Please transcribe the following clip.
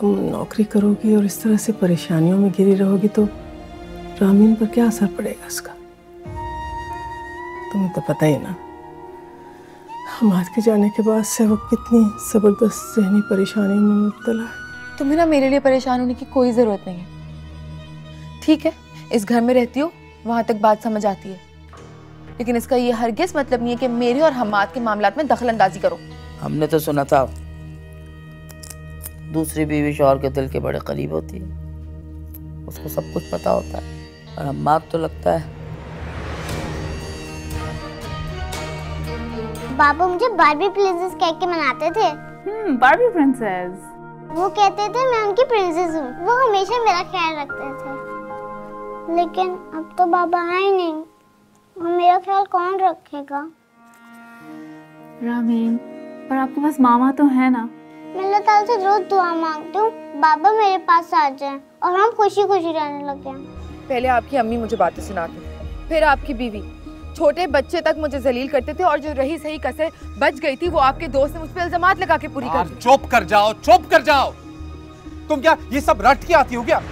तुम नौकरी करोगी और इस तरह से परेशानियों में घिरी रहोगी तो रामीन पर क्या असर पड़ेगा उसका तुम्हें तो पता ही ना हमाद के जाने के बाद से वो कितनी ज़बरदस्त जहनी परेशानियों में मुब्तला है। तुम्हें ना मेरे लिए परेशान होने की कोई ज़रूरत नहीं है। ठीक है इस घर में रहती हो वहाँ तक बात समझ आती है। लेकिन इसका ये हरगिज मतलब नहीं है कि मेरे और हमाद के मामलात में दखल अंदाजी करो। हमने तो सुना था दूसरी बीवी शोहर के दिल के बड़े करीब होती है। उसको सब कुछ पता होता है और हम हमाद तो लगता है। बाबू मुझे बारबी प्रिंसेस कह के मनाते थे। हम्म बारबी प्रिंसेस वो कहते थे मैं उनकी प्रिंसेस हूँ। वो हमेशा मेरा ख्याल रखते थे। लेकिन अब तो बाबा है ही नहीं। और मेरा ख्याल कौन रखेगा? रामीन पर आपके पास मामा तो है ना? मैं अल्लाह ताला से रोज दुआ मांगती हूँ। बाबा मेरे पास आ जाए और हम खुशी खुशी रहने लग गए पहले आपकी अम्मी मुझे बातें सुनाती फिर आपकी बीवी। छोटे बच्चे तक मुझे जलील करते थे और जो रही सही कसर बच गई थी वो आपके दोस्त ने मुझ पर इल्ज़ाम लगा के पूरी कर चुप कर जाओ चुप कर जाओ। तुम क्या ये सब रट के आती हो क्या?